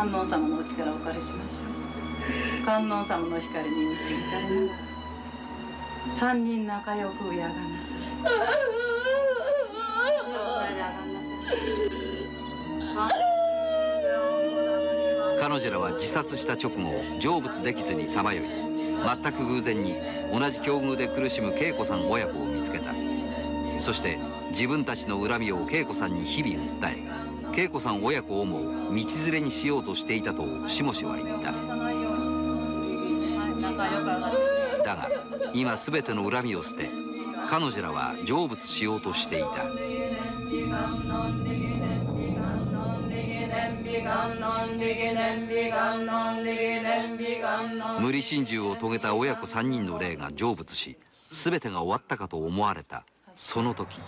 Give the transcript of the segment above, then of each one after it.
観音様のお力をお借りしましょう観音様の光に導かれながら三人仲良くやがなさい。彼女らは自殺した直後成仏できずにさまよい。全く偶然に同じ境遇で苦しむ恵子さん親子を見つけた。そして自分たちの恨みを恵子さんに日々訴え恵子さん親子をも道連れにしようとしていたと下氏は言った。だが今全ての恨みを捨て彼女らは成仏しようとしていた。無理心中を遂げた親子3人の霊が成仏し全てが終わったかと思われたその時。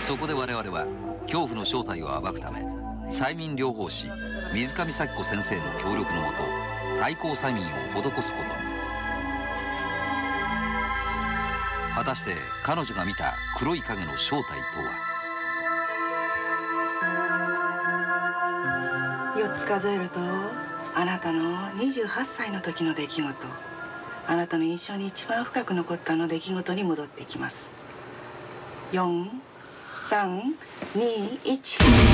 そこで我々は恐怖の正体を暴くため催眠療法士水上咲子先生の協力のもと対抗催眠を施すことに果たして彼女が見た黒い影の正体とは？4つ数えるとあなたの28歳の時の出来事。あなたの印象に一番深く残ったの出来事に戻っていきます。4 3 2 1